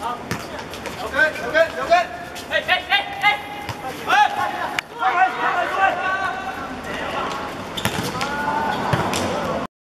あっこんにちは。